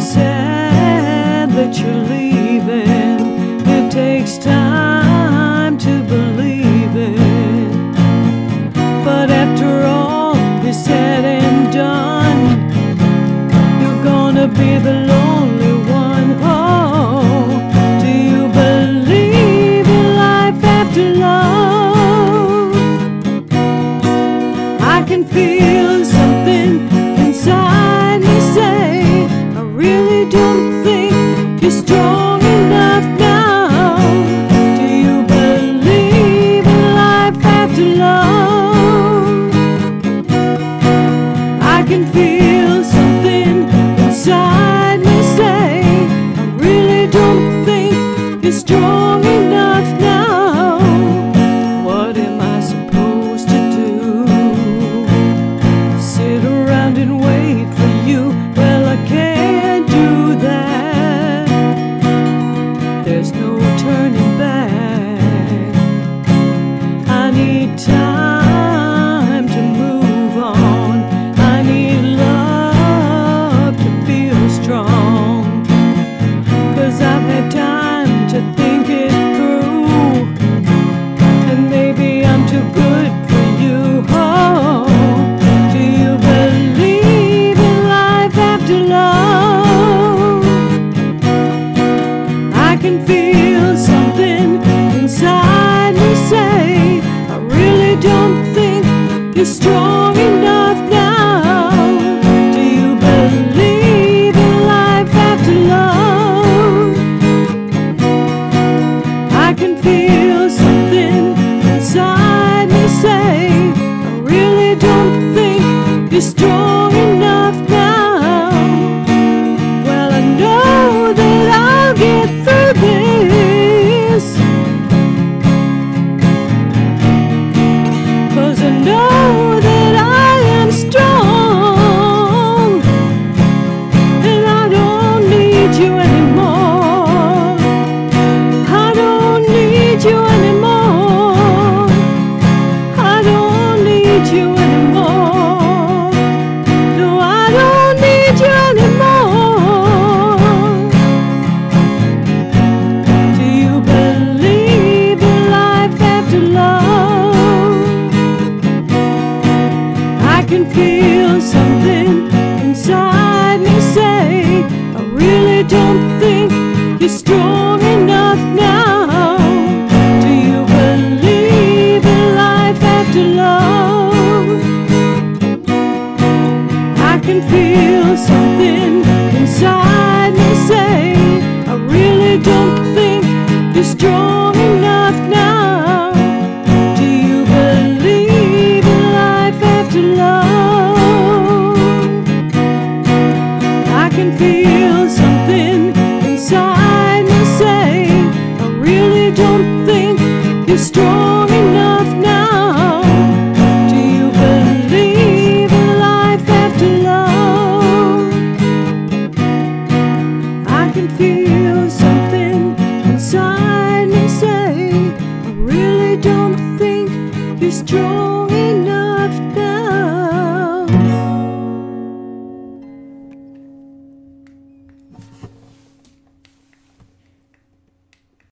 so sad that you're leaving. It takes time to believe it. But after all is said and done, you're gonna be the lonely one. Oh, do you believe in life after love? I can feel. can feel something inside me say I really don't think you're strong enough You're strong enough now. Do you believe in life after love? I can feel something inside me say, I really don't think you're strong enough now. Well, I know that I'll get through this. you destroy. drove